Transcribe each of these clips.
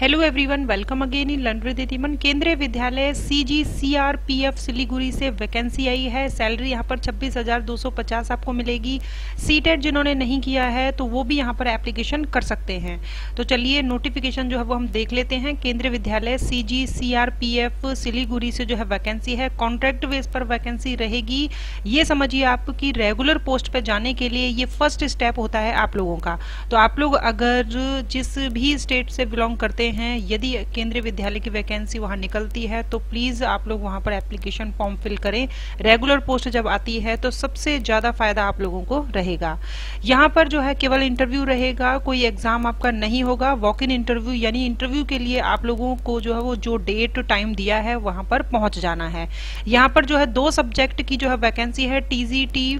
Hello everyone welcome again in laundry दीदीमन Kendriya Vidyalaya C G C R P F Siliguri से vacancy आई है। Salary यहाँ पर छब्बीस हज़ार दो सौ पचास आपको मिलेगी। सी टेट जिन्होंने नहीं किया है तो वो भी यहाँ पर एप्लीकेशन कर सकते हैं। तो चलिए नोटिफिकेशन जो है वो हम देख लेते हैं। Kendriya Vidyalaya C G C R P F Siliguri से जो है वैकेंसी है कॉन्ट्रैक्ट बेस पर वैकेंसी रहेगी। ये समझिए आपकी रेगुलर पोस्ट पर जाने के लिए ये फ़र्स्ट स्टेप होता है आप लोगों का। तो आप लोग अगर जिस भी स्टेट से बिलोंग करते यदि केंद्रीय विद्यालय की वैकेंसी वहाँ निकलती है तो प्लीज़ आप लोग वहाँ पर एप्लीकेशन फॉर्म फिल करें। रेगुलर पोस्ट जब आती है तो सबसे ज़्यादा फ़ायदा आप लोगों को रहेगा। यहाँ पर जो है, केवल इंटरव्यू रहेगा, कोई एग्ज़ाम आपका नहीं होगा। वॉक इन इंटरव्यू यानी इंटरव्यू के लिए आप लोगों को जो है, वो जो डेट टाइम दिया है, वहाँ पर पहुँच जाना है। यहाँ पर जो है, दो सब्जेक्ट की जो है वैकेंसी है टीजीटी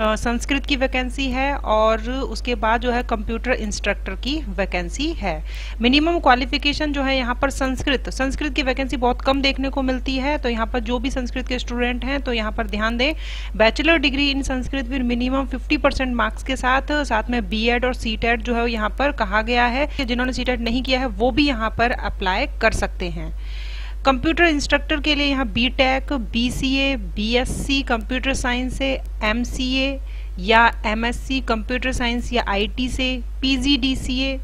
संस्कृत की वैकेंसी है और उसके बाद जो है कंप्यूटर इंस्ट्रक्टर की वैकेंसी है। मिनिमम क्वालिफिकेशन जो है यहाँ पर संस्कृत संस्कृत की वैकेंसी बहुत कम देखने को मिलती है तो यहाँ पर जो भी संस्कृत के स्टूडेंट हैं तो यहाँ पर ध्यान दें बैचलर डिग्री इन संस्कृत फिर मिनिमम 50 परसेंट मार्क्स के साथ साथ में बी और सी जो है यहाँ पर कहा गया है, जिन्होंने सी नहीं किया है, वो भी यहाँ पर अप्लाई कर सकते हैं। कंप्यूटर इंस्ट्रक्टर के लिए यहाँ B tech B C A B S C computer science से एम सी ए या M S C computer science या आई टी से P G D C A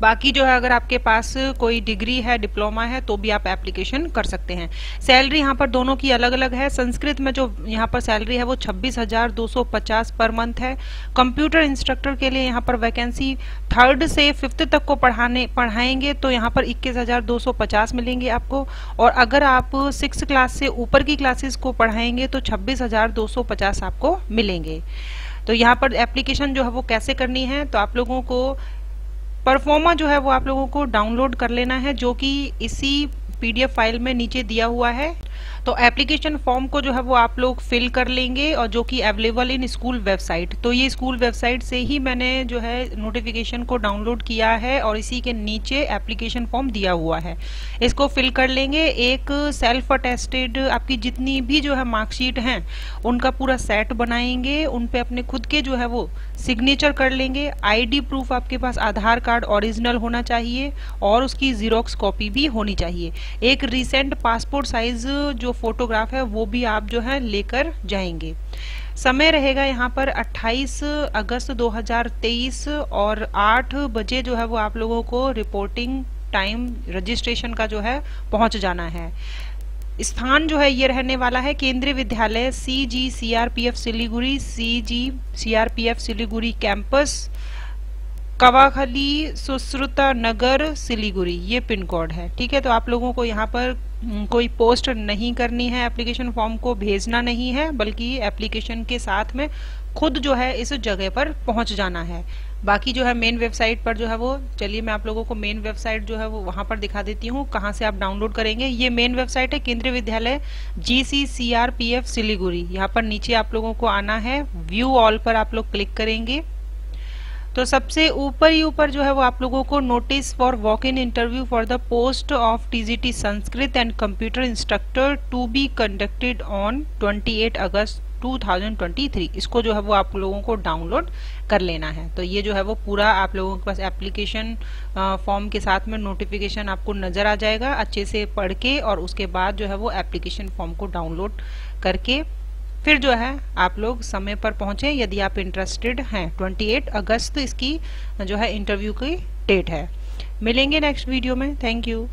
बाकी जो है, अगर आपके पास कोई डिग्री है, डिप्लोमा है तो भी आप एप्लीकेशन कर सकते हैं। सैलरी यहाँ पर दोनों की अलग अलग है। संस्कृत में जो यहाँ पर सैलरी है, वो छब्बीस हज़ार दो सौ पचास पर मंथ है। कंप्यूटर इंस्ट्रक्टर के लिए यहाँ पर वैकेंसी थर्ड से फिफ्थ तक को पढ़ाने, पढ़ाएँगे तो यहाँ पर इक्कीस हज़ार दो सौ पचास मिलेंगे आपको। और अगर आप सिक्स क्लास से ऊपर की क्लासेस को पढ़ाएँगे तो छब्बीस हज़ार दो सौ पचास आपको मिलेंगे। तो यहाँ पर एप्लीकेशन जो है, वो कैसे करनी है तो आप लोगों को परफॉर्मा जो है वो आप लोगों को डाउनलोड कर लेना है, जो कि इसी पीडीएफ फ़ाइल में नीचे दिया हुआ है। तो एप्लीकेशन फॉर्म को जो है वो आप लोग फिल कर लेंगे और जो कि अवेलेबल इन स्कूल वेबसाइट तो ये स्कूल वेबसाइट से ही मैंने जो है नोटिफिकेशन को डाउनलोड किया है और इसी के नीचे एप्लीकेशन फॉर्म दिया हुआ है। इसको फिल कर लेंगे। एक सेल्फ अटेस्टेड आपकी जितनी भी जो है मार्कशीट हैं, उनका पूरा सेट बनाएँगे। उन पे अपने खुद के जो है वो सिग्नेचर कर लेंगे। आईडी प्रूफ आपके पास आधार कार्ड ओरिजिनल होना चाहिए और उसकी जीरोक्स कॉपी भी होनी चाहिए। एक रिसेंट पासपोर्ट साइज़ जो फोटोग्राफ है, वो भी आप जो है लेकर जाएँगे। समय रहेगा यहाँ पर 28 अगस्त 2023 और 8 बजे जो है वो आप लोगों को रिपोर्टिंग टाइम रजिस्ट्रेशन का जो है पहुँच जाना है। स्थान जो है ये रहने वाला है Kendriya Vidyalaya C G C R P F Siliguri C G C R P F Siliguri campus Kawakhali, Sushruta Nagar, Siliguri, ये पिन कोड है, ठीक है? तो आप लोगों को यहाँ पर कोई पोस्ट नहीं करनी है, एप्लीकेशन फॉर्म को भेजना नहीं है, बल्कि एप्लीकेशन के साथ में खुद जो है इस जगह पर पहुँच जाना है। बाकी जो है मेन वेबसाइट पर जो है वो, चलिए मैं आप लोगों को मेन वेबसाइट जो है वो वहाँ पर दिखा देती हूँ, कहाँ से आप डाउनलोड करेंगे। ये मेन वेबसाइट है, Kendriya Vidyalaya G C C R P F Siliguri. यहाँ पर नीचे आप लोगों को आना है व्यू ऑल पर आप लोग क्लिक करेंगे। तो सबसे ऊपर ही ऊपर जो है वो आप लोगों को notice for walk in interview for the post of TGT Sanskrit and computer instructor to be conducted on 28 August 2023 इसको जो है वो आप लोगों को डाउनलोड कर लेना है। तो ये जो है वो पूरा आप लोगों के पास एप्लीकेशन फॉर्म के साथ में नोटिफिकेशन आपको नज़र आ जाएगा अच्छे से पढ़ के और उसके बाद जो है वो एप्लीकेशन फॉर्म को डाउनलोड करके फिर जो है, आप लोग समय पर पहुँचे यदि आप इंटरेस्टेड हैं। 28 अगस्त इसकी जो है इंटरव्यू की डेट है। मिलेंगे नेक्स्ट वीडियो में। Thank you